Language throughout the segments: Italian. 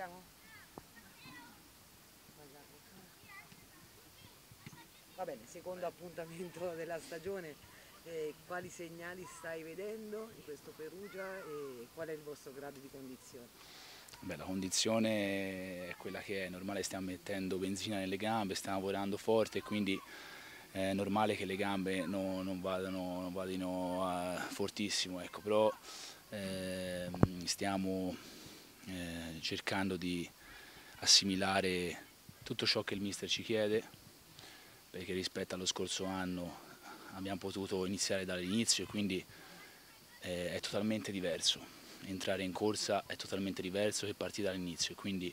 Iniziamo? Va bene, secondo appuntamento della stagione, eh, quali segnali stai vedendo in questo Perugia e qual è il vostro grado di condizione? Beh, la condizione è quella che è normale, stiamo mettendo benzina nelle gambe, stiamo lavorando forte quindi è normale che le gambe non, non vadano, non vadino uh, fortissimo, ecco, però eh, stiamo eh, cercando di assimilare tutto ciò che il mister ci chiede perché rispetto allo scorso anno abbiamo potuto iniziare dall'inizio e quindi eh, è totalmente diverso. Entrare in corsa è totalmente diverso che partire dall'inizio, quindi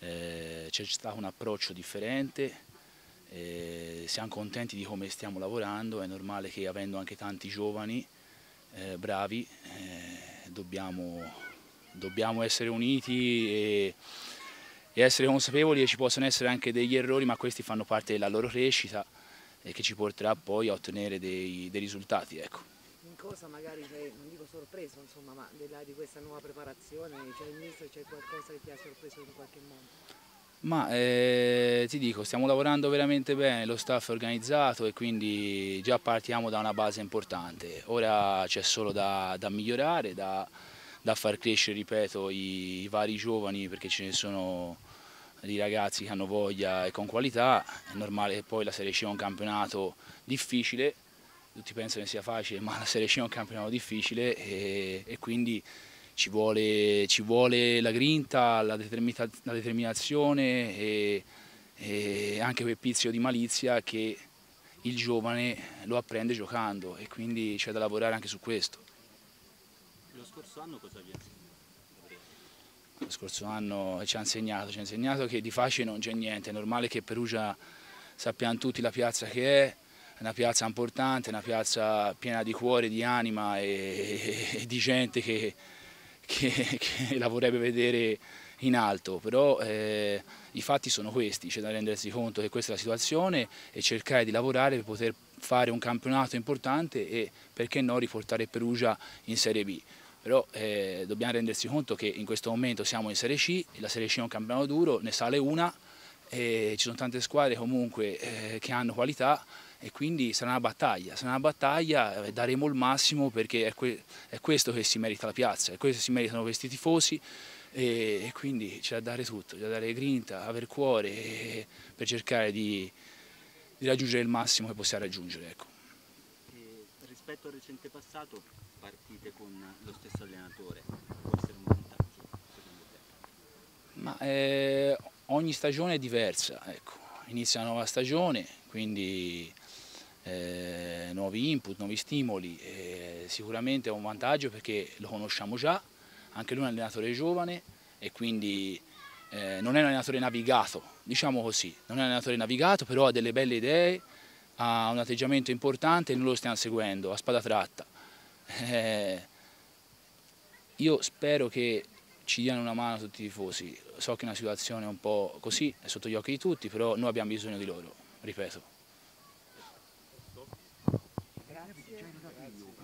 eh, c'è stato un approccio differente, eh, siamo contenti di come stiamo lavorando, è normale che avendo anche tanti giovani eh, bravi eh, dobbiamo, dobbiamo essere uniti e e essere consapevoli che ci possono essere anche degli errori ma questi fanno parte della loro crescita e che ci porterà poi a ottenere dei, dei risultati. Ecco. In cosa magari sei, non dico sorpreso, insomma, ma della, di questa nuova preparazione, c'è il ministro, c'è qualcosa che ti ha sorpreso in qualche modo? Ma eh, ti dico, stiamo lavorando veramente bene, lo staff è organizzato e quindi già partiamo da una base importante. Ora c'è solo da, da migliorare, da, da far crescere, ripeto, i, i vari giovani perché ce ne sono di ragazzi che hanno voglia e con qualità, è normale che poi la Serie C è un campionato difficile, tutti pensano che sia facile, ma la Serie C è un campionato difficile e, e quindi ci vuole, ci vuole, la grinta, la, determina, la determinazione e, e, anche quel pizzico di malizia che il giovane lo apprende giocando e quindi c'è da lavorare anche su questo. Lo scorso anno cosa vi ha insegnato? Lo scorso anno ci ha insegnato, ci ha insegnato che di facile non c'è niente, è normale che Perugia sappiamo tutti la piazza che è, è una piazza importante, una piazza piena di cuore, di anima e, e di gente che, che, che, la vorrebbe vedere in alto, però eh, i fatti sono questi, c'è da rendersi conto che questa è la situazione e cercare di lavorare per poter fare un campionato importante e perché no riportare Perugia in Serie B però eh, dobbiamo rendersi conto che in questo momento siamo in Serie C, la Serie C è un campionato duro, ne sale una ci sono tante squadre comunque eh, che hanno qualità e quindi sarà una battaglia, sarà una battaglia, eh, daremo il massimo perché è, que è, questo che si merita la piazza, è questo che si meritano questi tifosi e, e quindi c'è da dare tutto, c'è da dare grinta, aver cuore e, per cercare di, di, raggiungere il massimo che possiamo raggiungere. Ecco. Rispetto al recente passato, partite con lo stesso allenatore può essere un vantaggio secondo te? Ma, eh, ogni stagione è diversa, ecco. inizia una nuova stagione, quindi eh, nuovi input, nuovi stimoli, eh, sicuramente è un vantaggio perché lo conosciamo già, anche lui è un allenatore giovane e quindi eh, non è un allenatore navigato, diciamo così, non è un allenatore navigato, però ha delle belle idee, ha un atteggiamento importante e noi lo stiamo seguendo a spada tratta. Eh, io spero che ci diano una mano tutti i tifosi, so che è una situazione un po' così, è sotto gli occhi di tutti, però noi abbiamo bisogno di loro, ripeto. Grazie.